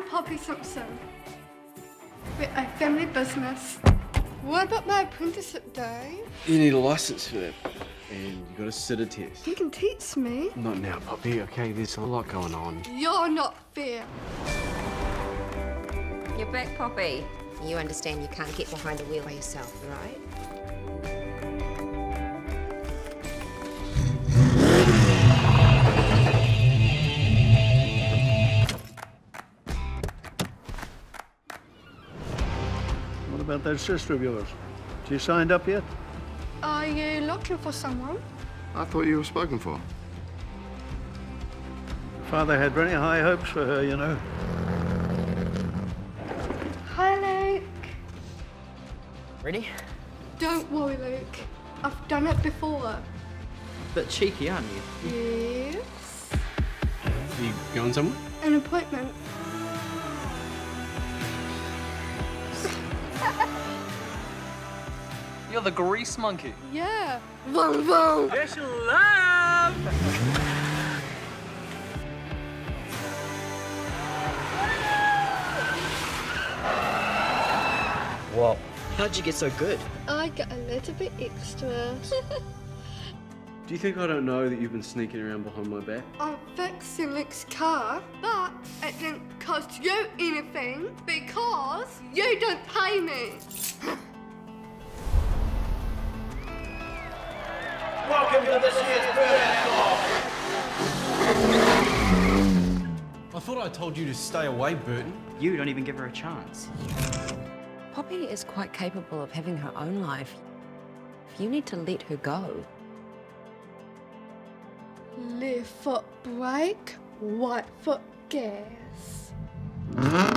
I'm Poppy Simpson. We're a family business. What about my apprenticeship day? You need a license for that. And you gotta sit a test. You can teach me. Not now, Poppy, okay? There's a lot going on. You're not fair. You're back, Poppy. You understand you can't get behind the wheel by yourself, right? What about that sister of yours? She signed up yet? Are you looking for someone? I thought you were spoken for. Father had very high hopes for her, you know. Hi, Luke. Ready? Don't worry, Luke. I've done it before. Bit cheeky, aren't you? Yes. Are you going somewhere? An appointment. You're the grease monkey. Yeah. Vroom, vroom. Yes, love! Whoa. How'd you get so good? I got a little bit extra. Do you think I don't know that you've been sneaking around behind my back? I'm fixing Luke's car, but it didn't cost you anything because you don't pay me. I thought I told you to stay away, Burton. You don't even give her a chance. Poppy is quite capable of having her own life. You need to let her go. Left foot brake, right foot gas.